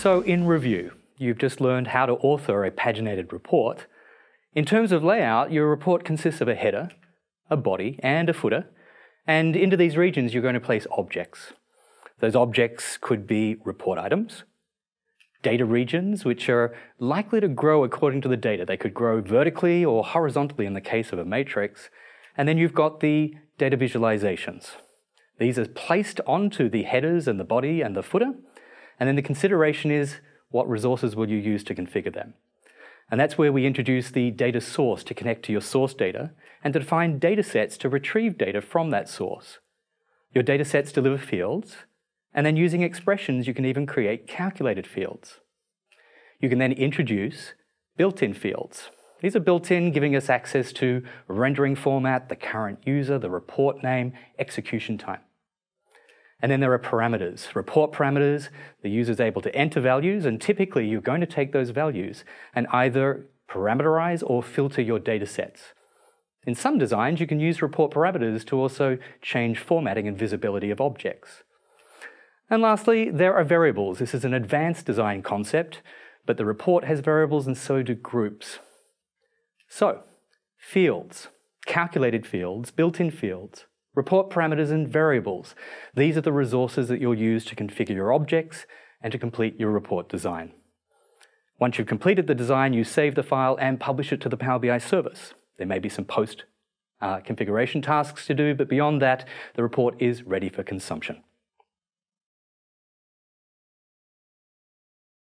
So in review, you've just learned how to author a paginated report. In terms of layout, your report consists of a header, a body, and a footer. And into these regions, you're going to place objects. Those objects could be report items, data regions, which are likely to grow according to the data. They could grow vertically or horizontally in the case of a matrix. And then you've got the data visualizations. These are placed onto the headers and the body and the footer. And then the consideration is what resources will you use to configure them? And that's where we introduce the data source to connect to your source data and to define data sets to retrieve data from that source. Your data sets deliver fields, and then using expressions, you can even create calculated fields. You can then introduce built-in fields. These are built in, giving us access to rendering format, the current user, the report name, execution time. And then there are parameters, report parameters. The user is able to enter values, and typically you're going to take those values and either parameterize or filter your data sets. In some designs, you can use report parameters to also change formatting and visibility of objects. And lastly, there are variables. This is an advanced design concept, but the report has variables and so do groups. So, fields, calculated fields, built-in fields, report parameters and variables. These are the resources that you'll use to configure your objects and to complete your report design. Once you've completed the design, you save the file and publish it to the Power BI service. There may be some post uh, configuration tasks to do, but beyond that, the report is ready for consumption.